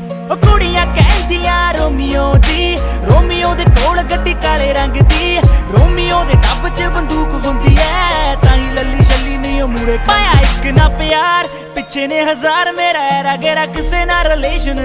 ਉਹ ਕੁੜੀਆਂ ਕਹਿੰਦੀਆਂ, ਰੋਮੀਓ ਦੀ ਰੋਮੀਓ ਦੇ ਕੋਲ ਗੱਡੀ ਕਾਲੇ ਰੰਗ ਦੀ। ਰੋਮੀਓ ਦੇ ਟੱਬ 'ਚ ਬੰਦੂਕ ਹੁੰਦੀ ਐ, ਤਾਂ ਹੀ ਲੱਲੀ ਛੱਲੀ ਨਹੀਂ ਉਹ ਮੂਰੇ ਪਾਇਆ ਇੱਕ ਨਾ ਪਿਆਰ, ਪਿੱਛੇ ਨੇ ਹਜ਼ਾਰ, ਮੇਰਾ ਗੇਰਾ ਕਿਸੇ ਨਾਲ ਰਿਲੇਸ਼ਨ